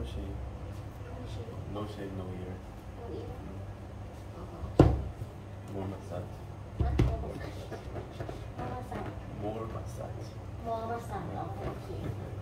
No shave. No shade. no ear. More massage. More massage. More massage